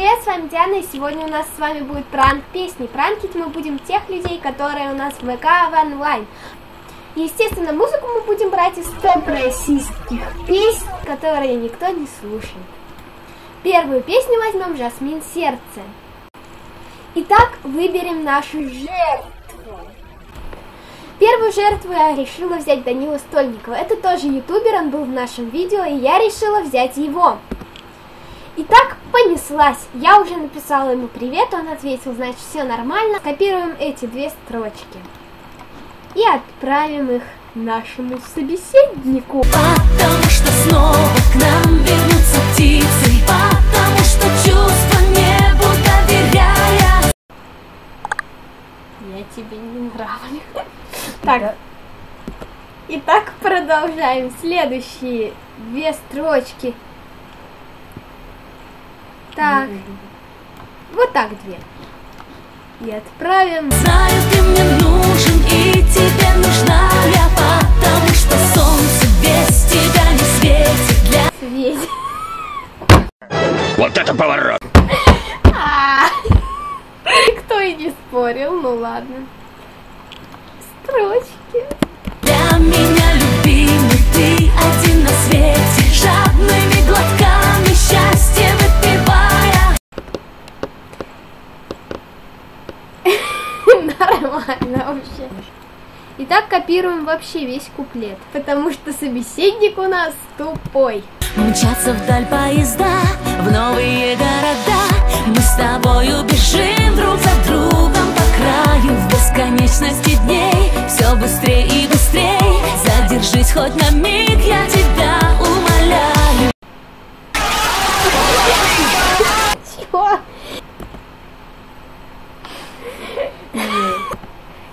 Диана, и сегодня у нас с вами будет пранк песни. Пранкить мы будем тех людей, которые у нас в ВК в онлайн. Естественно, музыку мы будем брать из топ российских песен, которые никто не слушает. Первую песню возьмем «Жасмин сердце». Итак, выберем нашу жертву. Первую жертву я решила взять Данила Стольникова. Это тоже ютубер, он был в нашем видео, и я решила взять его. Понеслась. Я уже написала ему привет, он ответил, значит, все нормально. Копируем эти две строчки и отправим их нашему собеседнику. Потому что снова к нам вернутся птицы, потому что чувства небу доверяя. Я тебе не нравлюсь. Так. Итак, продолжаем. Следующие две строчки. Так. Вот так две. И отправим. Знаю, ты мне нужен и тебе нужна я, потому что солнце без тебя не светит для Светь. Вот это поворот! А. Кто и не спорил, ну ладно. Нормально вообще. Итак, копируем вообще весь куплет, потому что собеседник у нас тупой. Мчатся вдаль поезда в новые города Мы с тобою бежим друг за другом по краю В бесконечности дней все быстрее и быстрее Задержись хоть на миг, я тебя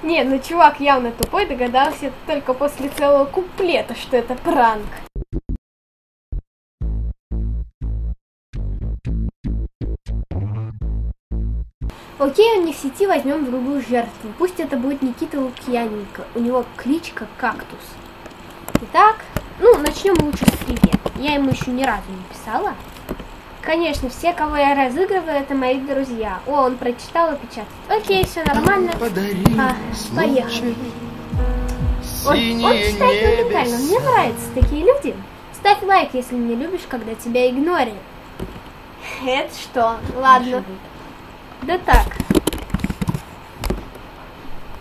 Не, ну чувак явно тупой, догадался только после целого куплета, что это пранк. Окей, он не в сети, возьмем другую жертву. Пусть это будет Никита Лукьяненко. У него кличка Кактус. Итак, ну, начнем лучше с привет. Я ему еще ни разу не писала. Конечно, все, кого я разыгрываю, это мои друзья. О, он прочитал и печатает. Окей, все нормально. Подари А, поехали. Он, он читает уникально. небес. Мне нравятся такие люди. Ставь лайк, если не любишь, когда тебя игнорят. Это что? Ладно. Да так.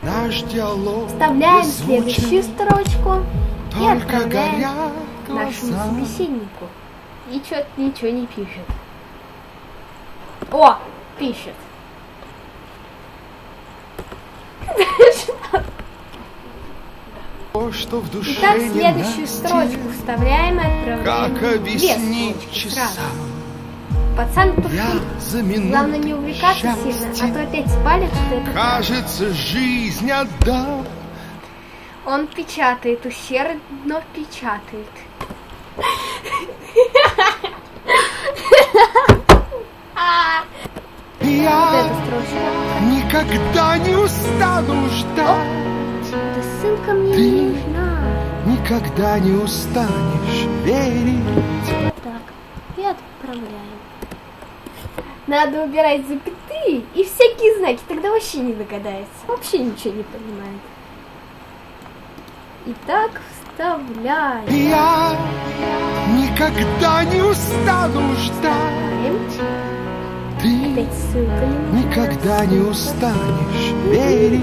Наш диалог Вставляем следующую строчку и отправляем нашему собеседнику. И что-то ничего не пишет. О, пишет. То, что в душе Итак, следующую строчку вставляем и отправляем. Как объяснить строчки часа? сразу. Пацан минуту Главное не увлекаться сильно, а то опять спалит, что это Кажется, жизнь отдам. Он печатает, усердно печатает. Никогда не устану ждать. Да ссылка мне Ты- не нужна. Никогда не устанешь верить. Так. И отправляем. Надо убирать запятые и всякие знаки, тогда вообще не догадается. Вообще ничего не понимает. Итак, вставляем. Я никогда не устану ждать. Ты никогда не устанешь верить.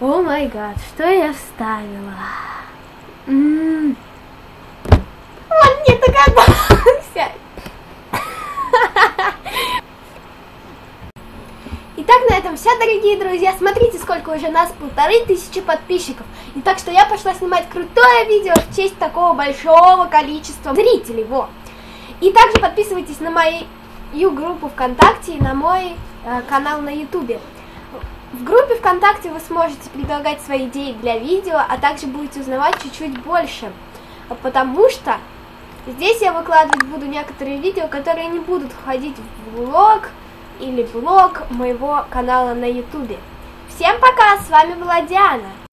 О май гад, что я вставила? М. Он не догадался. Итак, на этом все, дорогие друзья. Смотрите, сколько уже нас, полторы тысячи подписчиков. И так что я пошла снимать крутое видео в честь такого большого количества зрителей. Вот. И также подписывайтесь на мою группу ВКонтакте и на мой э, канал на Ютубе. В группе ВКонтакте вы сможете предлагать свои идеи для видео, а также будете узнавать чуть-чуть больше. Потому что здесь я выкладывать буду некоторые видео, которые не будут входить в влог или блог моего канала на ютубе. Всем пока, с вами была Диана.